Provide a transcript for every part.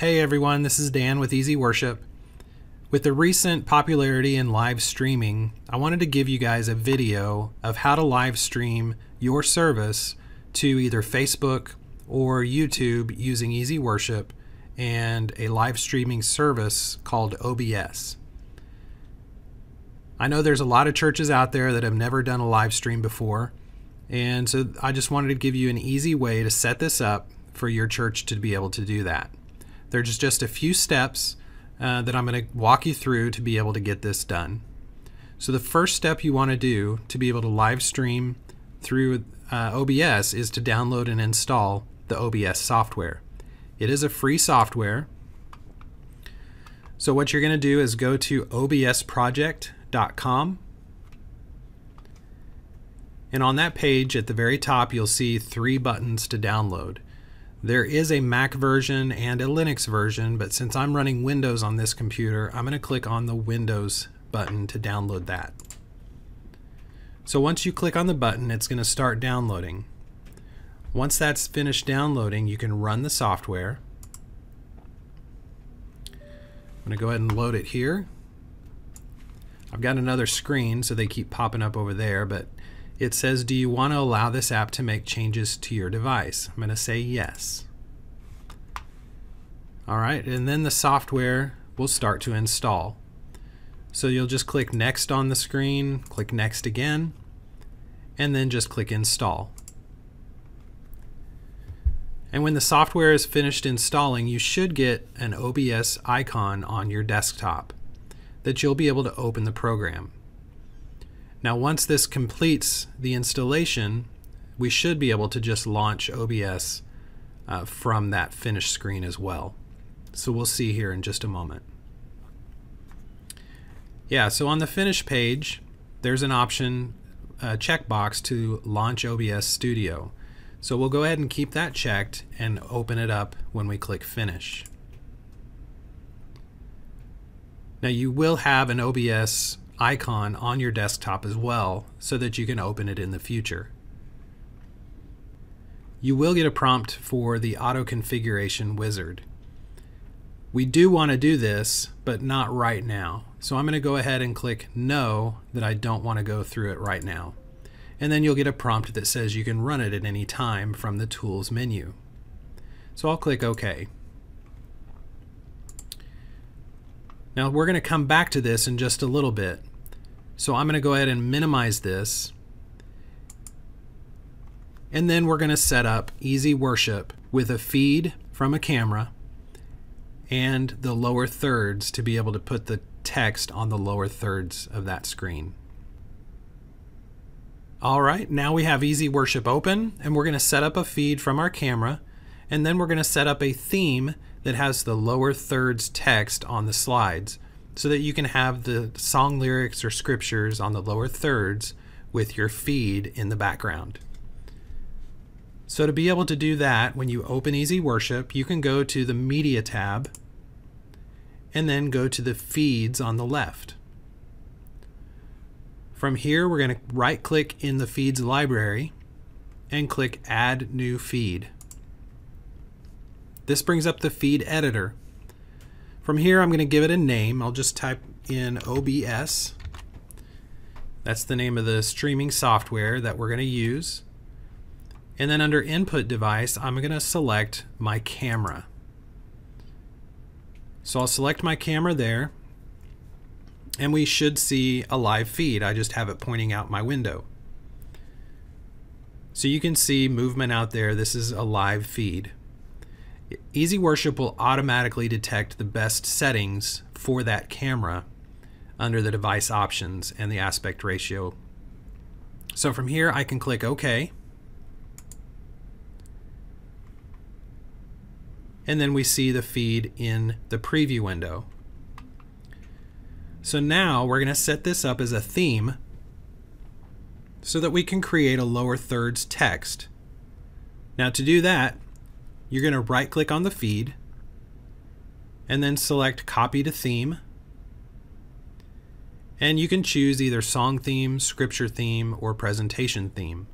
Hey everyone, this is Dan with Easy Worship. With the recent popularity in live streaming, I wanted to give you guys a video of how to live stream your service to either Facebook or YouTube using Easy Worship and a live streaming service called OBS. I know there's a lot of churches out there that have never done a live stream before, and so I just wanted to give you an easy way to set this up for your church to be able to do that. There's just a few steps uh, that I'm going to walk you through to be able to get this done. So the first step you want to do to be able to live stream through uh, OBS is to download and install the OBS software. It is a free software. So what you're going to do is go to obsproject.com and on that page at the very top you'll see three buttons to download. There is a Mac version and a Linux version, but since I'm running Windows on this computer, I'm going to click on the Windows button to download that. So once you click on the button, it's going to start downloading. Once that's finished downloading, you can run the software. I'm going to go ahead and load it here. I've got another screen, so they keep popping up over there, but it says, do you want to allow this app to make changes to your device? I'm going to say yes. All right, and then the software will start to install. So you'll just click next on the screen, click next again, and then just click install. And when the software is finished installing, you should get an OBS icon on your desktop that you'll be able to open the program. Now once this completes the installation, we should be able to just launch OBS uh, from that finished screen as well. So we'll see here in just a moment. Yeah, so on the finish page, there's an option, a checkbox to launch OBS Studio. So we'll go ahead and keep that checked and open it up when we click finish. Now you will have an OBS icon on your desktop as well so that you can open it in the future. You will get a prompt for the auto configuration wizard. We do want to do this, but not right now. So I'm going to go ahead and click no that I don't want to go through it right now. And then you'll get a prompt that says you can run it at any time from the tools menu. So I'll click OK. Now we're going to come back to this in just a little bit, so I'm going to go ahead and minimize this. And then we're going to set up Easy Worship with a feed from a camera and the lower thirds to be able to put the text on the lower thirds of that screen. All right, now we have Easy Worship open and we're going to set up a feed from our camera and then we're going to set up a theme that has the lower thirds text on the slides so that you can have the song lyrics or scriptures on the lower thirds with your feed in the background. So to be able to do that, when you open Easy Worship, you can go to the Media tab and then go to the feeds on the left. From here, we're going to right click in the feeds library and click add new feed. This brings up the feed editor from here, I'm going to give it a name. I'll just type in OBS. That's the name of the streaming software that we're going to use. And then under input device, I'm going to select my camera. So I'll select my camera there and we should see a live feed. I just have it pointing out my window. So you can see movement out there. This is a live feed. Easy Worship will automatically detect the best settings for that camera under the device options and the aspect ratio. So from here I can click OK. And then we see the feed in the preview window. So now we're going to set this up as a theme so that we can create a lower thirds text. Now to do that, you're going to right click on the feed and then select copy to theme. And you can choose either song theme, scripture theme, or presentation theme.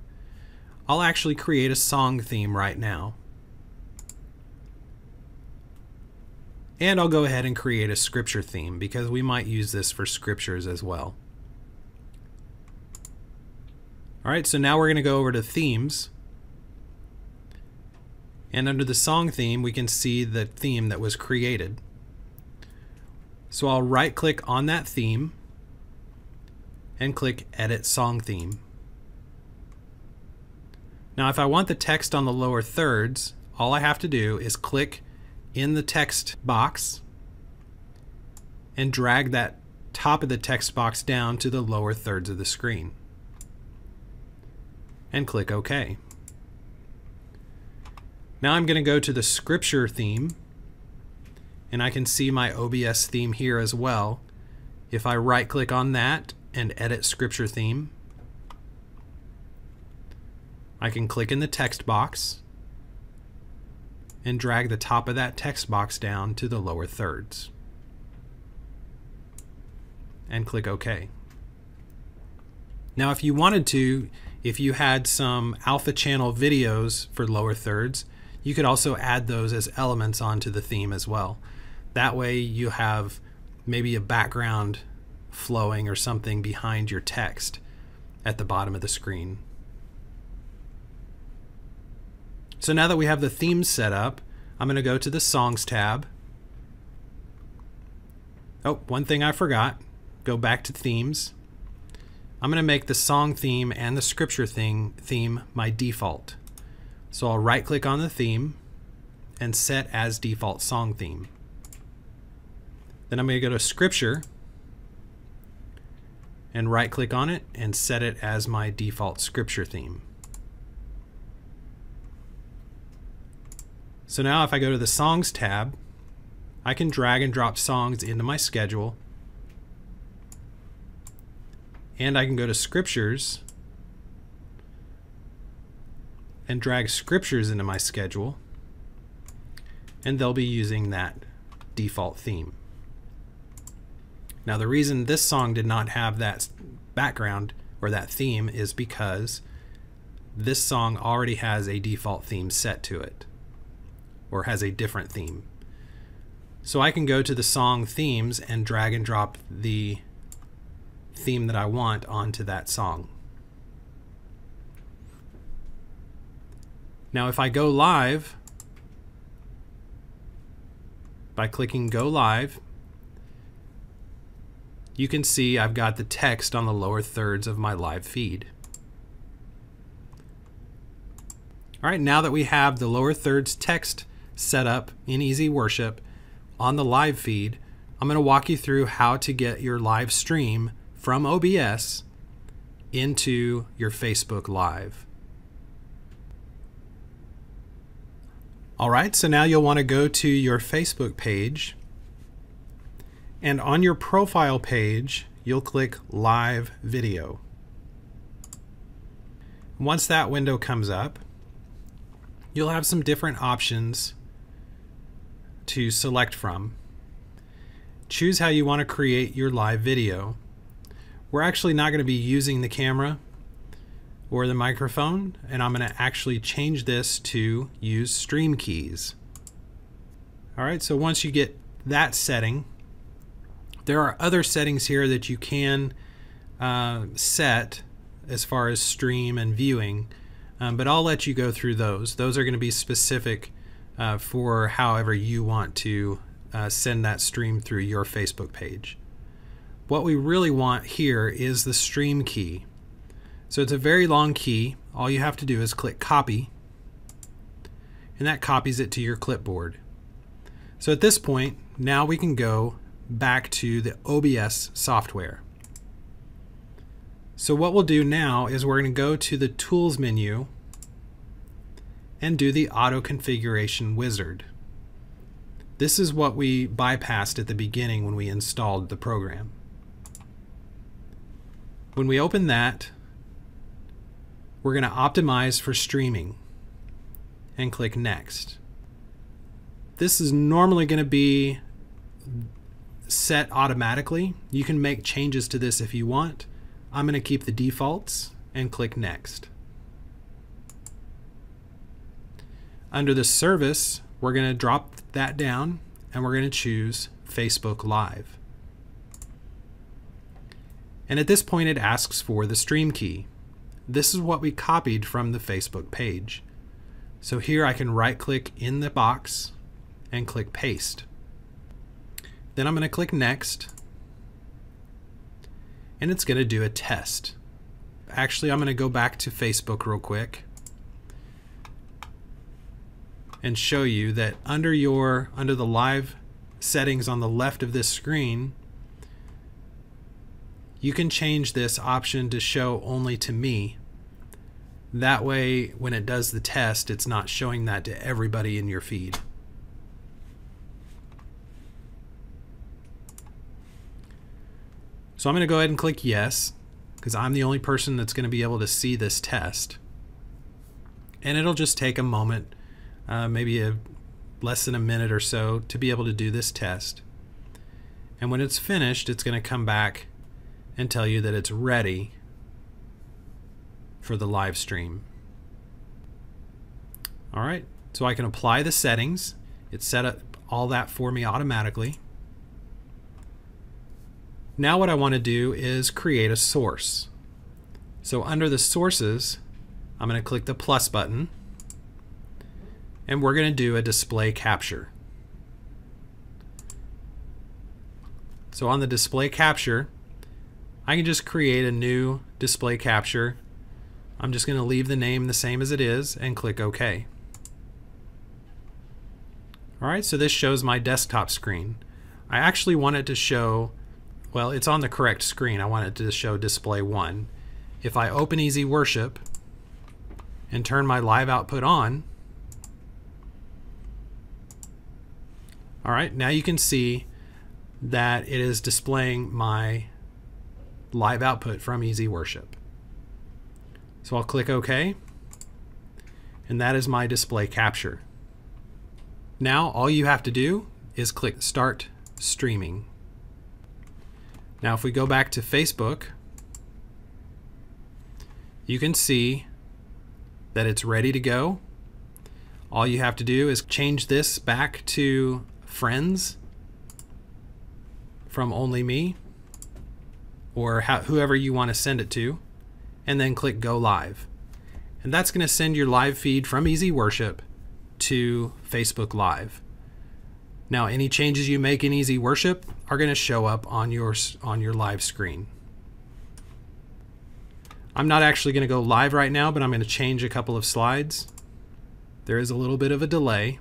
I'll actually create a song theme right now. And I'll go ahead and create a scripture theme because we might use this for scriptures as well. All right, so now we're going to go over to themes. And under the song theme, we can see the theme that was created. So I'll right click on that theme and click Edit Song Theme. Now if I want the text on the lower thirds, all I have to do is click in the text box and drag that top of the text box down to the lower thirds of the screen and click OK. Now I'm going to go to the scripture theme and I can see my OBS theme here as well. If I right click on that and edit scripture theme, I can click in the text box and drag the top of that text box down to the lower thirds and click OK. Now if you wanted to, if you had some alpha channel videos for lower thirds, you could also add those as elements onto the theme as well. That way you have maybe a background flowing or something behind your text at the bottom of the screen. So now that we have the themes set up, I'm going to go to the Songs tab. Oh, one thing I forgot. Go back to Themes. I'm going to make the song theme and the scripture thing theme my default. So I'll right click on the theme and set as default song theme. Then I'm going to go to scripture and right click on it and set it as my default scripture theme. So now if I go to the songs tab, I can drag and drop songs into my schedule and I can go to scriptures and drag scriptures into my schedule and they'll be using that default theme. Now the reason this song did not have that background or that theme is because this song already has a default theme set to it or has a different theme. So I can go to the song themes and drag and drop the theme that I want onto that song. Now if I go live by clicking go live you can see I've got the text on the lower thirds of my live feed. Alright, now that we have the lower thirds text set up in Easy Worship on the live feed, I'm going to walk you through how to get your live stream from OBS into your Facebook Live. All right, so now you'll want to go to your Facebook page. And on your profile page, you'll click Live Video. Once that window comes up, you'll have some different options to select from. Choose how you want to create your live video. We're actually not going to be using the camera or the microphone, and I'm going to actually change this to use stream keys. All right, so once you get that setting, there are other settings here that you can uh, set as far as stream and viewing, um, but I'll let you go through those. Those are going to be specific uh, for however you want to uh, send that stream through your Facebook page. What we really want here is the stream key. So it's a very long key. All you have to do is click copy and that copies it to your clipboard. So at this point, now we can go back to the OBS software. So what we'll do now is we're going to go to the Tools menu and do the Auto Configuration Wizard. This is what we bypassed at the beginning when we installed the program. When we open that, we're going to optimize for streaming and click Next. This is normally going to be set automatically. You can make changes to this if you want. I'm going to keep the defaults and click Next. Under the service, we're going to drop that down and we're going to choose Facebook Live. And at this point it asks for the stream key. This is what we copied from the Facebook page. So here I can right click in the box and click paste. Then I'm going to click next and it's going to do a test. Actually, I'm going to go back to Facebook real quick and show you that under your under the live settings on the left of this screen you can change this option to show only to me. That way when it does the test it's not showing that to everybody in your feed. So I'm going to go ahead and click yes because I'm the only person that's going to be able to see this test. And it'll just take a moment uh, maybe a less than a minute or so to be able to do this test. And when it's finished, it's going to come back and tell you that it's ready for the live stream. All right, so I can apply the settings. It set up all that for me automatically. Now what I want to do is create a source. So under the sources, I'm going to click the plus button and we're going to do a display capture. So on the display capture, I can just create a new display capture. I'm just going to leave the name the same as it is and click OK. Alright, so this shows my desktop screen. I actually want it to show, well, it's on the correct screen. I want it to show display 1. If I open Easy Worship and turn my live output on, All right, now you can see that it is displaying my live output from Easy Worship. So I'll click OK, and that is my display capture. Now all you have to do is click Start Streaming. Now if we go back to Facebook, you can see that it's ready to go. All you have to do is change this back to friends from only me or whoever you want to send it to and then click go live. And that's going to send your live feed from easy worship to facebook live. Now any changes you make in easy worship are going to show up on your on your live screen. I'm not actually going to go live right now but i'm going to change a couple of slides. There is a little bit of a delay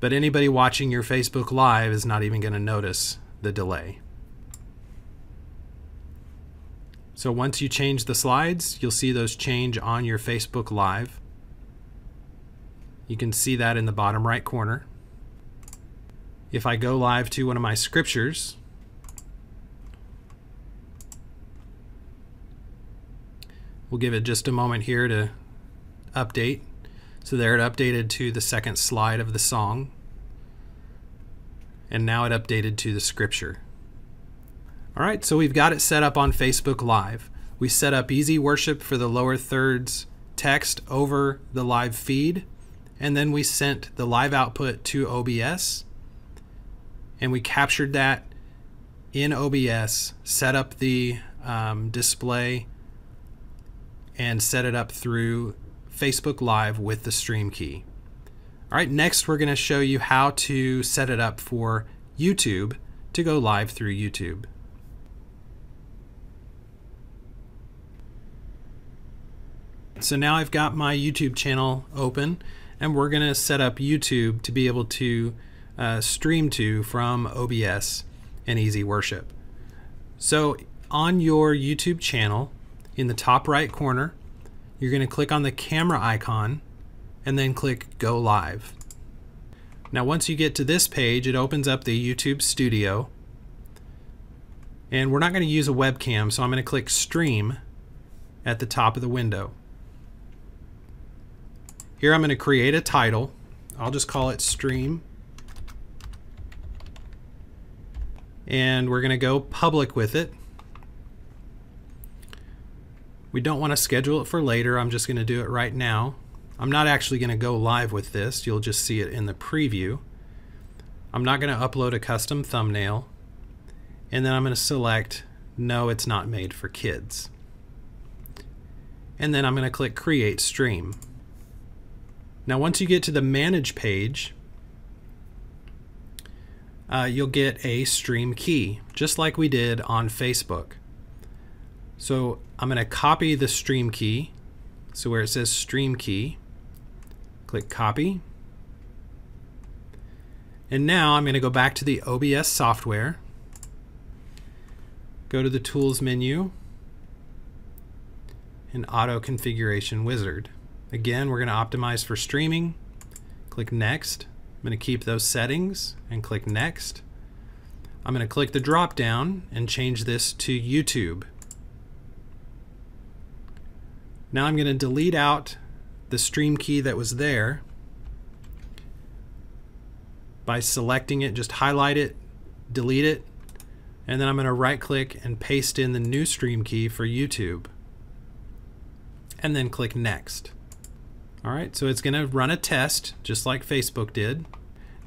but anybody watching your Facebook Live is not even going to notice the delay. So once you change the slides, you'll see those change on your Facebook Live. You can see that in the bottom right corner. If I go live to one of my scriptures, we'll give it just a moment here to update. So there it updated to the second slide of the song. And now it updated to the scripture. All right, so we've got it set up on Facebook Live. We set up easy worship for the lower thirds text over the live feed. And then we sent the live output to OBS. And we captured that in OBS, set up the um, display, and set it up through Facebook Live with the stream key. All right, next we're going to show you how to set it up for YouTube to go live through YouTube. So now I've got my YouTube channel open and we're going to set up YouTube to be able to uh, stream to from OBS and Easy Worship. So on your YouTube channel, in the top right corner, you're going to click on the camera icon and then click Go Live. Now once you get to this page, it opens up the YouTube Studio. And we're not going to use a webcam, so I'm going to click Stream at the top of the window. Here I'm going to create a title. I'll just call it Stream. And we're going to go public with it. We don't want to schedule it for later. I'm just going to do it right now. I'm not actually going to go live with this. You'll just see it in the preview. I'm not going to upload a custom thumbnail. And then I'm going to select no, it's not made for kids. And then I'm going to click create stream. Now once you get to the manage page, uh, you'll get a stream key, just like we did on Facebook. So I'm going to copy the stream key. So where it says stream key, click copy. And now I'm going to go back to the OBS software, go to the Tools menu, and Auto Configuration Wizard. Again, we're going to optimize for streaming. Click Next. I'm going to keep those settings and click Next. I'm going to click the drop down and change this to YouTube. Now I'm going to delete out the stream key that was there by selecting it, just highlight it, delete it, and then I'm going to right click and paste in the new stream key for YouTube. And then click next. All right, so it's going to run a test just like Facebook did.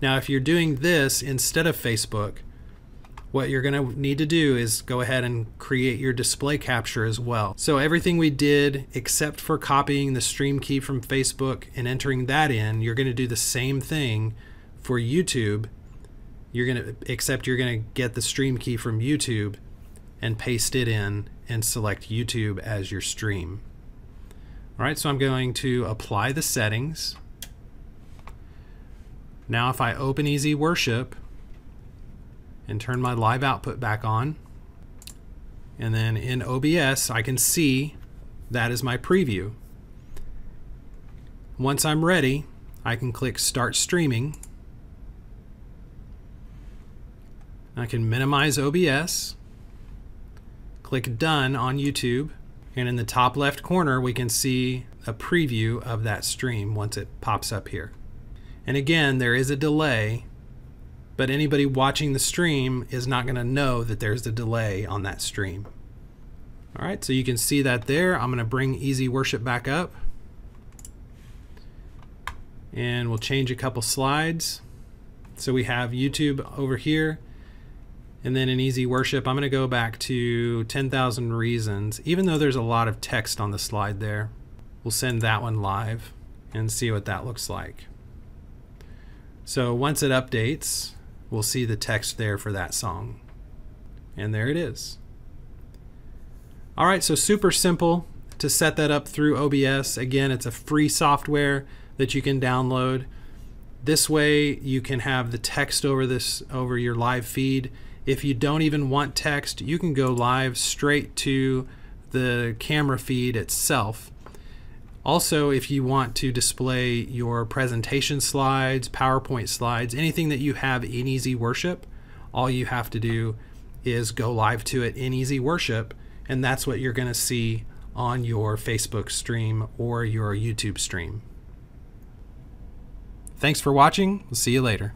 Now, if you're doing this instead of Facebook, what you're going to need to do is go ahead and create your display capture as well. So everything we did except for copying the stream key from Facebook and entering that in, you're going to do the same thing for YouTube. You're going to except you're going to get the stream key from YouTube and paste it in and select YouTube as your stream. All right, so I'm going to apply the settings. Now if I open Easy Worship, and turn my live output back on. And then in OBS, I can see that is my preview. Once I'm ready, I can click Start Streaming. I can minimize OBS, click Done on YouTube, and in the top left corner, we can see a preview of that stream once it pops up here. And again, there is a delay but anybody watching the stream is not going to know that there's a delay on that stream. All right, so you can see that there. I'm going to bring Easy Worship back up. And we'll change a couple slides. So we have YouTube over here. And then in Easy Worship, I'm going to go back to 10,000 Reasons. Even though there's a lot of text on the slide there, we'll send that one live and see what that looks like. So once it updates, we'll see the text there for that song. And there it is. All right, so super simple to set that up through OBS. Again, it's a free software that you can download. This way you can have the text over this over your live feed. If you don't even want text, you can go live straight to the camera feed itself also, if you want to display your presentation slides, PowerPoint slides, anything that you have in Easy Worship, all you have to do is go live to it in Easy Worship, and that's what you're going to see on your Facebook stream or your YouTube stream. Thanks for watching. We'll see you later.